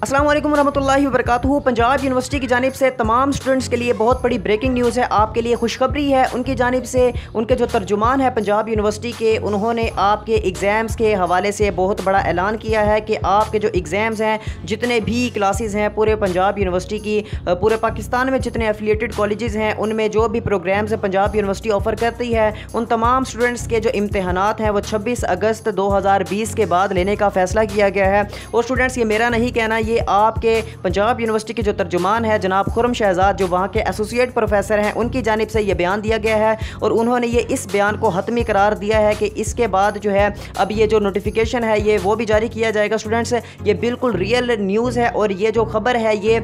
अस्सलाम वालेकुम रहमतुल्लाहि व पंजाब यूनिवर्सिटी की जानब से तमाम स्टूडेंट्स के लिए बहुत बड़ी ब्रेकिंग न्यूज़ है। आपके लिए खुशखबरी है। उनकी जानब से उनके जो तर्जुमान है पंजाब यूनिवर्सिटी के, उन्होंने आपके एग्ज़ाम्स के हवाले से बहुत बड़ा ऐलान किया है कि आपके जो एग्ज़ाम्स हैं, जितने भी क्लासेस हैं पूरे पंजाब यूनिवर्सिटी की, पूरे पाकिस्तान में जितने एफिलेटेड कॉलेज़ हैं, उनमें जो भी प्रोग्राम्स पंजाब यूनिवर्सिटी ऑफ़र करती है, उन तमाम स्टूडेंट्स के जो इम्तहान हैं, वो छब्बीस अगस्त दो हज़ार बीस के बाद लेने का फ़ैसला किया गया है। और स्टूडेंट्स ये मेरा नहीं कहना ये आपके पंजाब यूनिवर्सिटी के जो तर्जुमान है, जनाब खुरम शहजाद, जो वहाँ के एसोसिएट प्रोफेसर हैं, उनकी जानब से ये बयान दिया गया है और उन्होंने ये इस बयान को हतमी करार दिया है कि इसके बाद जो है, अब ये जो नोटिफिकेशन है, ये वो भी जारी किया जाएगा। स्टूडेंट्स ये बिल्कुल रियल न्यूज़ है और ये जो खबर है, ये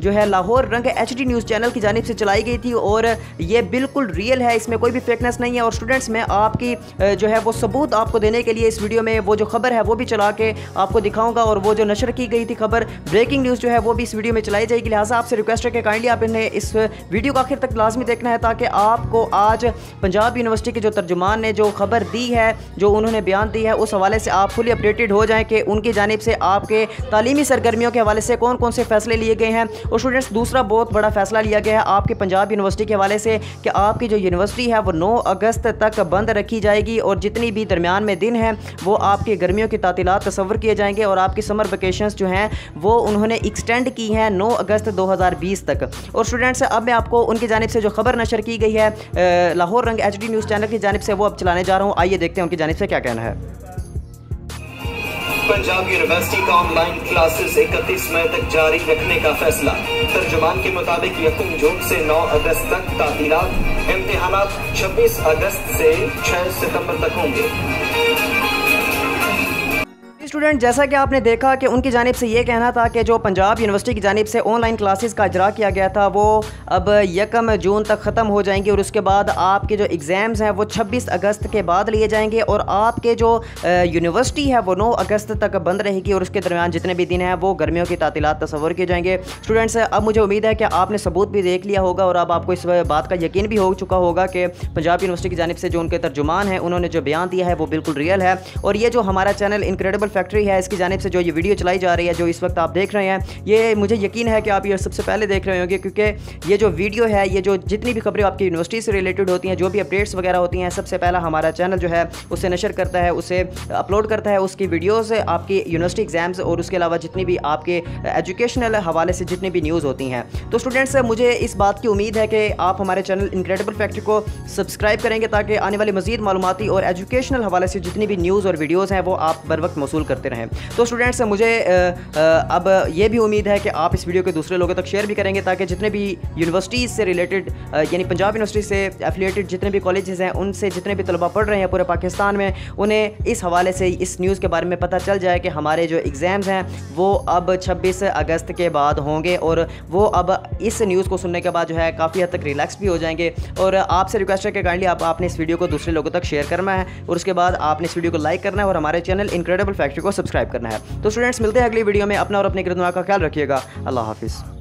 जो है लाहौर रंग एचडी न्यूज़ चैनल की जानब से चलाई गई थी और ये बिल्कुल रियल है, इसमें कोई भी फेकनेस नहीं है। और स्टूडेंट्स मैं आपकी जो है वो सबूत आपको देने के लिए इस वीडियो में वो जो खबर है, वो भी चला के आपको दिखाऊँगा और वो जो नशर की गई थी खबर। ब्रेकिंग न्यूज़ जो है वो भी इस वीडियो में चलाई जाएगी। लिहाजा आपसे रिक्वेस्ट है कि काइंडली आप इन्हें इस वीडियो को आखिर तक लाजमी देखना है ताकि आपको आज पंजाब यूनिवर्सिटी के जो तर्जुमान ने जो खबर दी है, जो उन्होंने बयान दी है, उस हवाले से आप फुली अपडेटेड हो जाएँ कि उनकी जानब से आपके तालीमी सरगर्मियों के हवाले से कौन कौन से फैसले लिए गए हैं। और स्टूडेंट्स दूसरा बहुत बड़ा फैसला लिया गया है आपके पंजाब यूनिवर्सिटी के हवाले से कि आपकी जो यूनिवर्सिटी है, वो नौ अगस्त तक बंद रखी जाएगी और जितनी भी दरमियान में दिन हैं, वो आपकी गर्मियों की तातीलत तस्वर किए जाएँगे और आपकी समर वेकेशन जो हैं, वो उन्होंने एक्सटेंड की है 9 अगस्त 2020 तक। और स्टूडेंट्स अब मैं आपको उनकी जानब से जो खबर नशर की गई है लाहौर रंग एच न्यूज़ चैनल की जानब से वो अब चलाने जा रहा हूँ। आइए देखते हैं उनकी जानब से क्या कहना है। पंजाब यूनिवर्सिटी का ऑनलाइन क्लासेस 31 मई तक जारी रखने का फैसला। तर्जुमान के मुताबिक यकम जून से 9 अगस्त तक तातीलात इम्तहान 26 अगस्त से 6 सितंबर तक होंगे। स्टूडेंट जैसा कि आपने देखा कि उनकी जानब से ये कहना था कि जो पंजाब यूनिवर्सिटी की जानब से ऑनलाइन क्लासेस का अजरा किया गया था, वो अब यकम जून तक ख़त्म हो जाएँगे और उसके बाद आपके जो एग्ज़ाम्स हैं, वो 26 अगस्त के बाद लिए जाएँगे और आपके जो यूनिवर्सिटी है, वो 9 अगस्त तक बंद रहेगी और उसके दरमियान जितने भी दिन हैं, वो गर्मियों की तातीलत तस्वर किए जाएँगे। स्टूडेंट्स अब मुझे उम्मीद है कि आपने सबूत भी देख लिया होगा और अब आपको इस बात का यकीन भी हो चुका होगा कि पंजाब यूनिवर्सिटी की जानब से जो उनके तर्जुमान हैं, उन्होंने जो बयान दिया है, वो बिल्कुल रियल है। और ये जो हमारा चैनल इनक्रेडिबल फैक्ट्री है, इसकी जानब से जो ये वीडियो चलाई जा रही है, जो इस वक्त आप देख रहे हैं, ये मुझे यकीन है कि आप ये सबसे पहले देख रहे होंगे, क्योंकि ये जो वीडियो है, ये जो जितनी भी खबरें आपकी यूनिवर्सिटी से रिलेटेड होती हैं, जो भी अपडेट्स वगैरह होती हैं, सबसे पहला हमारा चैनल जो है, उसे नशर करता है, उसे अपलोड करता है, उसकी वीडियोज़ आपकी यूनिवर्सिटी एग्ज़ाम्स और उसके अलावा जितनी भी आपके एजुकेशनल हवाले से जितनी भी न्यूज़ होती हैं। तो स्टूडेंट्स मुझे इस बात की उम्मीद है कि आप हमारे चैनल इनक्रेडिबल फैक्ट्री को सब्सक्राइब करेंगे, ताकि आने वाली मजीद मालूमती और एजुकेशनल हवाले से जितनी भी न्यूज़ और वीडियोज़ हैं, वो आप बर वक्त मौसू करते रहें। तो स्टूडेंट्स मुझे अब ये भी उम्मीद है कि आप इस वीडियो को दूसरे लोगों तक शेयर भी करेंगे ताकि जितने भी यूनिवर्सिटीज़ से रिलेटेड यानी पंजाब यूनिवर्सिटी से एफिलेटेड जितने भी कॉलेजेस हैं, उनसे जितने भी तलबा पढ़ रहे हैं पूरे पाकिस्तान में, उन्हें इस हवाले से, इस न्यूज़ के बारे में पता चल जाए कि हमारे जो एग्ज़ाम्स हैं, वो अब छब्बीस अगस्त के बाद होंगे और वो अब इस न्यूज़ को सुनने के बाद जो है काफ़ी हद तक रिलैक्स भी हो जाएँगे। और आपसे रिक्वेस्ट है कि काइंडली आप आपने इस वीडियो को दूसरे लोगों तक शेयर करना है और उसके बाद आपने इस वीडियो को लाइक करना है और हमारे चैनल इनक्रेडिबल फैक्ट्री को सब्सक्राइब करना है। तो स्टूडेंट्स मिलते हैं अगली वीडियो में। अपना और अपने किरदार का ख्याल रखिएगा। अल्लाह हाफिज़।